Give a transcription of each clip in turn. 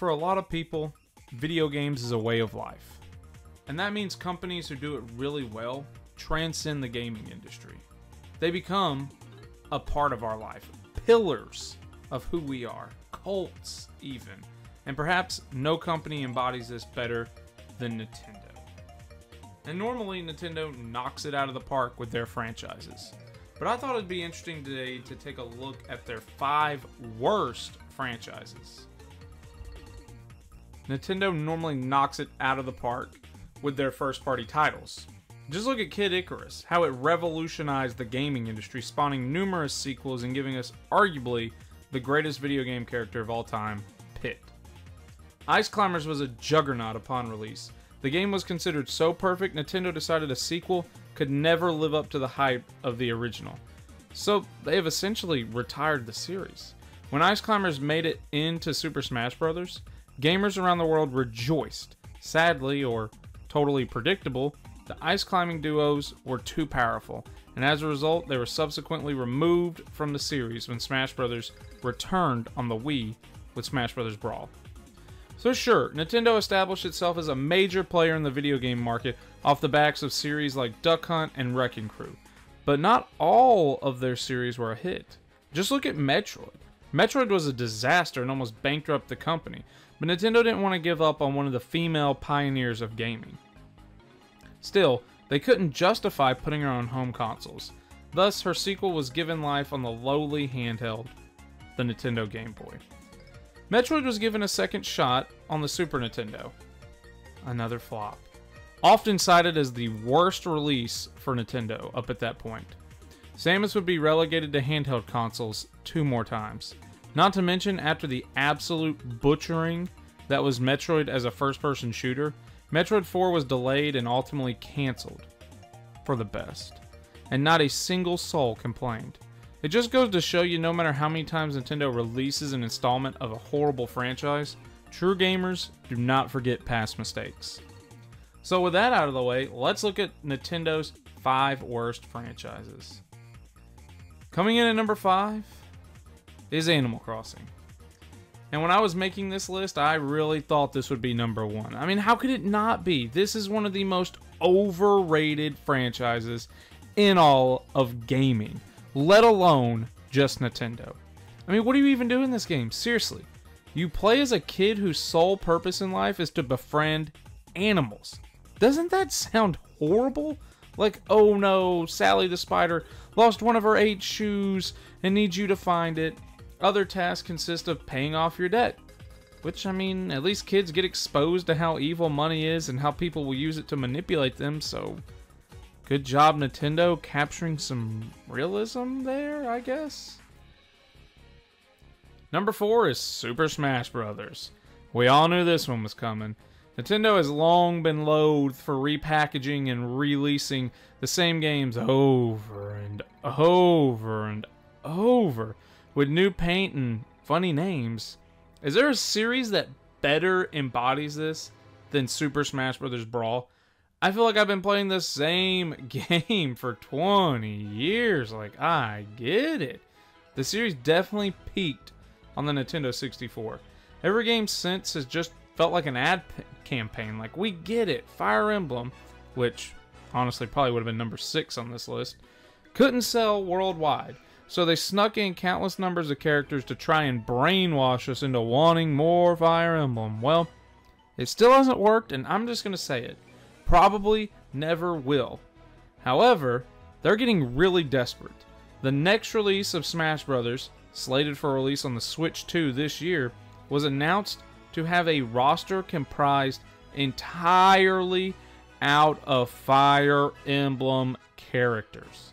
For a lot of people, video games is a way of life. And that means companies who do it really well transcend the gaming industry. They become a part of our life, pillars of who we are, cults even. And perhaps no company embodies this better than Nintendo. And normally Nintendo knocks it out of the park with their franchises. But I thought it'd be interesting today to take a look at their five worst franchises. Nintendo normally knocks it out of the park with their first party titles. Just look at Kid Icarus, how it revolutionized the gaming industry, spawning numerous sequels and giving us arguably the greatest video game character of all time, Pit. Ice Climbers was a juggernaut upon release. The game was considered so perfect, Nintendo decided a sequel could never live up to the hype of the original. So they have essentially retired the series. When Ice Climbers made it into Super Smash Bros., gamers around the world rejoiced. Sadly, or totally predictable, the ice climbing duos were too powerful, and as a result, they were subsequently removed from the series when Smash Bros. returned on the Wii with Smash Bros. Brawl. So, sure, Nintendo established itself as a major player in the video game market off the backs of series like Duck Hunt and Wrecking Crew, but not all of their series were a hit. Just look at Metroid. Metroid was a disaster and almost bankrupted the company, but Nintendo didn't want to give up on one of the female pioneers of gaming. Still, they couldn't justify putting her on home consoles. Thus, her sequel was given life on the lowly handheld, the Nintendo Game Boy. Metroid was given a second shot on the Super Nintendo. Another flop. Often cited as the worst release for Nintendo up at that point. Samus would be relegated to handheld consoles two more times. Not to mention, after the absolute butchering that was Metroid as a first person shooter, Metroid 4 was delayed and ultimately cancelled for the best. And not a single soul complained. It just goes to show you no matter how many times Nintendo releases an installment of a horrible franchise, true gamers do not forget past mistakes. So, with that out of the way, let's look at Nintendo's five worst franchises. Coming in at number five is Animal Crossing. And when I was making this list, I really thought this would be number one. I mean, how could it not be? This is one of the most overrated franchises in all of gaming, let alone just Nintendo. I mean, what do you even do in this game? Seriously. You play as a kid whose sole purpose in life is to befriend animals. Doesn't that sound horrible? Like, oh no, Sally the spider lost one of her eight shoes and needs you to find it. Other tasks consist of paying off your debt. Which, I mean, at least kids get exposed to how evil money is and how people will use it to manipulate them, so. Good job, Nintendo, capturing some realism there, I guess? Number four is Super Smash Bros. We all knew this one was coming. Nintendo has long been loathed for repackaging and releasing the same games over and over and over with new paint and funny names. Is there a series that better embodies this than Super Smash Bros. Brawl? I feel like I've been playing the same game for 20 years. Like, I get it. The series definitely peaked on the Nintendo 64. Every game since has just felt like an ad campaign. Like, we get it. Fire Emblem, which honestly probably would have been number six on this list, couldn't sell worldwide. So they snuck in countless numbers of characters to try and brainwash us into wanting more Fire Emblem. Well, it still hasn't worked, and I'm just going to say it. Probably never will. However, they're getting really desperate. The next release of Smash Bros., slated for release on the Switch 2 this year, was announced to have a roster comprised entirely out of Fire Emblem characters.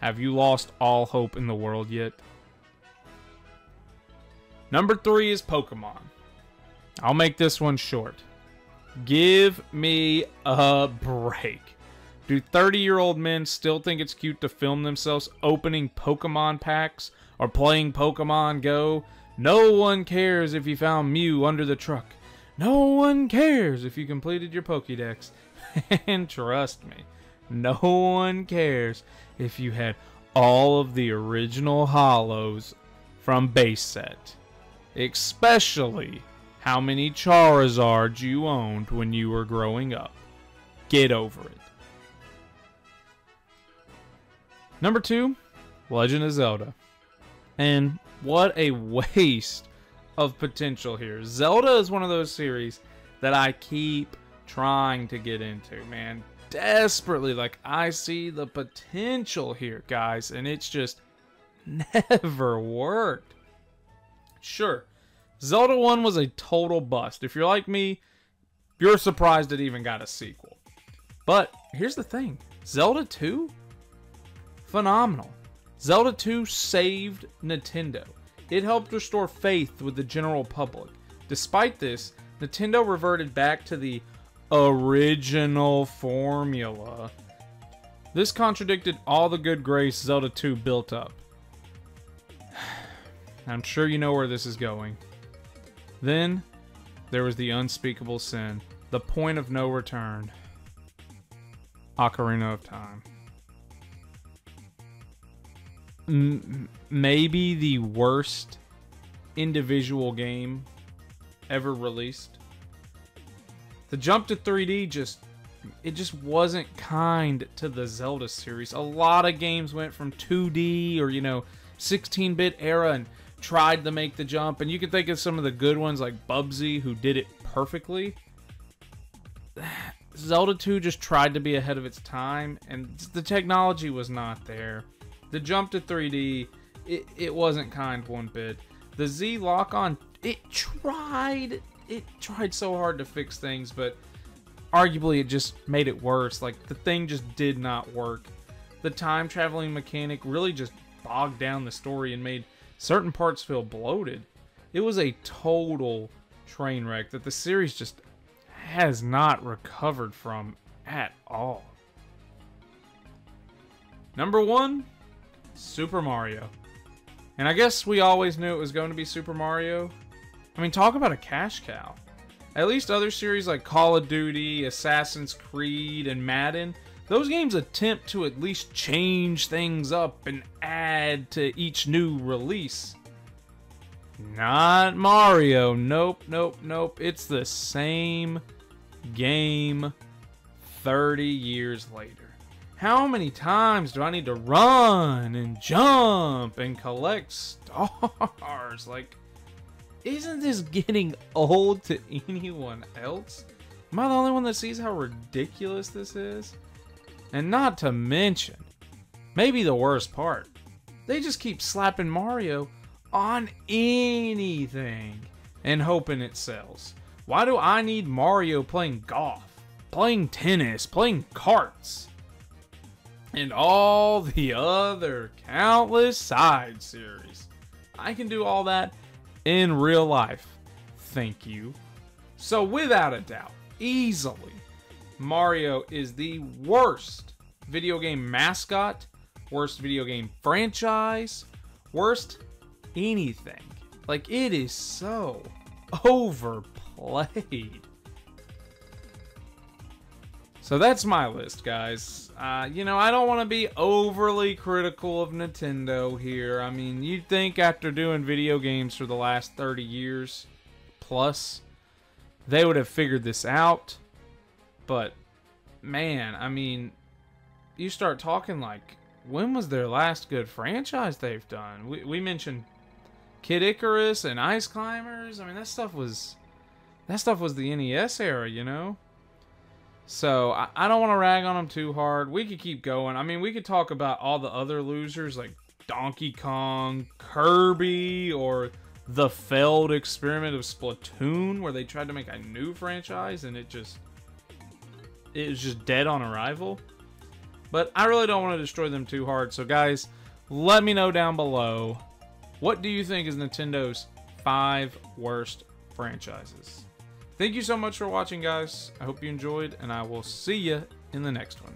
Have you lost all hope in the world yet? Number three is Pokemon. I'll make this one short. Give me a break. Do 30 year old men still think it's cute to film themselves opening Pokemon packs or playing Pokemon Go? No one cares if you found Mew under the truck. No one cares if you completed your Pokédex. and trust me, no one cares if you had all of the original holos from base set. Especially how many Charizards you owned when you were growing up. Get over it. Number two, Legend of Zelda. And what a waste of potential here. Zelda is one of those series that I keep trying to get into, man. Desperately. Like, I see the potential here, guys, and it's just never worked. Sure, Zelda 1 was a total bust. If you're like me, you're surprised it even got a sequel. But here's the thing Zelda 2? Phenomenal. Zelda 2 saved Nintendo. It helped restore faith with the general public. Despite this, Nintendo reverted back to the original formula. This contradicted all the good grace Zelda 2 built up. I'm sure you know where this is going. Then, there was the unspeakable sin, the point of no return. Ocarina of Time. M- maybe the worst individual game ever released. The jump to 3D just it just wasn't kind to the Zelda series. A lot of games went from 2D or you know 16-bit era and tried to make the jump and you can think of some of the good ones like Bubsy who did it perfectly. Zelda 2 just tried to be ahead of its time and the technology was not there. The jump to 3D it, it wasn't kind one bit. The Z lock on it tried it tried so hard to fix things, but arguably it just made it worse. Like the thing just did not work. The time traveling mechanic really just bogged down the story and made certain parts feel bloated. It was a total train wreck that the series just has not recovered from at all. Number one, Super Mario. And I guess we always knew it was going to be Super Mario. I mean, talk about a cash cow. At least other series like Call of Duty, Assassin's Creed, and Madden, those games attempt to at least change things up and add to each new release. Not Mario. Nope, nope, nope. It's the same game 30 years later. How many times do I need to run and jump and collect stars? Like, isn't this getting old to anyone else? Am I the only one that sees how ridiculous this is? And not to mention, maybe the worst part, they just keep slapping Mario on anything and hoping it sells. Why do I need Mario playing golf, playing tennis, playing karts, and all the other countless side series? I can do all that in real life. Thank you. So, without a doubt, easily, Mario is the worst video game mascot, worst video game franchise, worst anything. Like, it is so overplayed. So that's my list, guys. Uh, you know, I don't want to be overly critical of Nintendo here. I mean, you'd think after doing video games for the last 30 years plus, they would have figured this out. But, man, I mean, you start talking like, when was their last good franchise they've done? We, we mentioned Kid Icarus and Ice Climbers. I mean, that stuff was that stuff was the NES era, you know. So I, I don't want to rag on them too hard. We could keep going. I mean, we could talk about all the other losers like Donkey Kong, Kirby, or the failed experiment of Splatoon, where they tried to make a new franchise and it just it was just dead on arrival. But I really don't want to destroy them too hard. So guys, let me know down below what do you think is Nintendo's five worst franchises? Thank you so much for watching, guys. I hope you enjoyed, and I will see you in the next one.